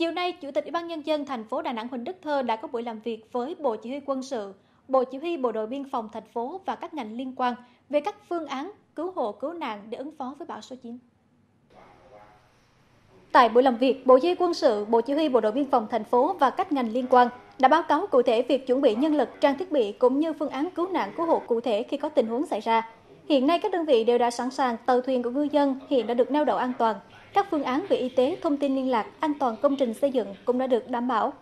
Chiều nay, Chủ tịch Ủy ban nhân dân thành phố Đà Nẵng Huỳnh Đức Thơ đã có buổi làm việc với Bộ Chỉ huy quân sự, Bộ Chỉ huy Bộ đội biên phòng thành phố và các ngành liên quan về các phương án cứu hộ cứu nạn để ứng phó với bão số 9. Tại buổi làm việc, Bộ Chỉ huy quân sự, Bộ Chỉ huy Bộ đội biên phòng thành phố và các ngành liên quan đã báo cáo cụ thể việc chuẩn bị nhân lực, trang thiết bị cũng như phương án cứu nạn cứu hộ cụ thể khi có tình huống xảy ra. Hiện nay các đơn vị đều đã sẵn sàng, tàu thuyền của ngư dân hiện đã được neo đậu an toàn. Các phương án về y tế, thông tin liên lạc, an toàn công trình xây dựng cũng đã được đảm bảo.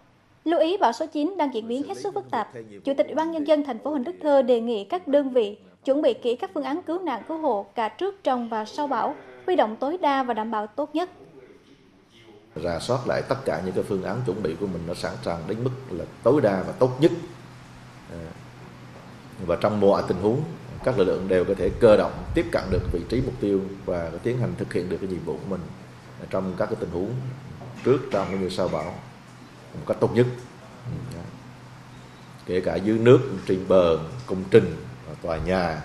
Lưu ý bão số 9 đang diễn biến hết sức phức tạp. Chủ tịch Ủy ban nhân dân thành phố Huỳnh Đức Thơ đề nghị các đơn vị chuẩn bị kỹ các phương án cứu nạn cứu hộ cả trước, trong và sau bão, huy động tối đa và đảm bảo tốt nhất. Rà soát lại tất cả những cái phương án chuẩn bị của mình nó sẵn sàng đến mức là tối đa và tốt nhất. Ờ, và trong mọi tình huống các lực lượng đều có thể cơ động tiếp cận được vị trí mục tiêu và tiến hành thực hiện được cái nhiệm vụ của mình trong các cái tình huống trước trong cũng như sau bão. Một cách tốt nhất. Kể cả dưới nước trên bờ công trình tòa nhà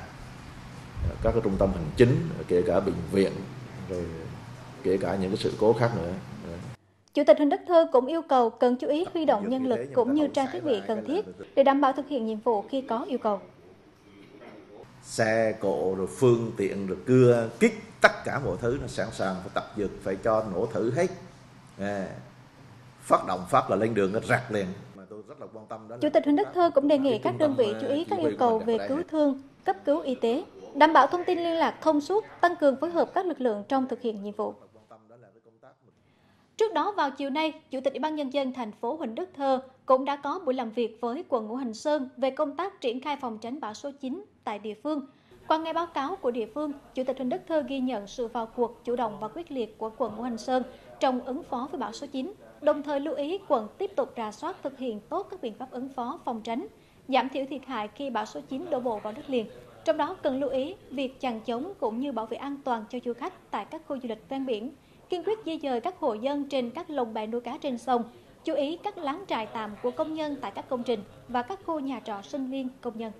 các cái trung tâm hành chính kể cả bệnh viện rồi kể cả những cái sự cố khác nữa. Chủ tịch Huỳnh Đức Thơ cũng yêu cầu cần chú ý huy động nhân lực cũng như trang thiết bị cần thiết để đảm bảo thực hiện nhiệm vụ khi có yêu cầu xe cộ rồi phương tiện rồi cưa kích tất cả mọi thứ nó sẵn sàng phải tập dượt phải cho nổ thử hết. À, phát động phát là lên đường nó rạc liền. Chủ tịch Huỳnh Đức Thơ cũng đề nghị các đơn vị chú ý các yêu cầu về cứu thương, cấp cứu y tế, đảm bảo thông tin liên lạc thông suốt, tăng cường phối hợp các lực lượng trong thực hiện nhiệm vụ. Trước đó vào chiều nay, Chủ tịch Ủy ban nhân dân thành phố Huỳnh Đức Thơ cũng đã có buổi làm việc với quận Ngũ Hành Sơn về công tác triển khai phòng tránh bão số 9 tại địa phương. Qua nghe báo cáo của địa phương, Chủ tịch Huỳnh Đức Thơ ghi nhận sự vào cuộc chủ động và quyết liệt của quận Ngũ Hành Sơn trong ứng phó với bão số 9, đồng thời lưu ý quận tiếp tục rà soát thực hiện tốt các biện pháp ứng phó phòng tránh, giảm thiểu thiệt hại khi bão số 9 đổ bộ vào đất liền. Trong đó cần lưu ý việc chằng chống cũng như bảo vệ an toàn cho du khách tại các khu du lịch ven biển, kiên quyết di dời các hộ dân trên các lồng bè nuôi cá trên sông, chú ý các láng trại tạm của công nhân tại các công trình và các khu nhà trọ sinh viên công nhân.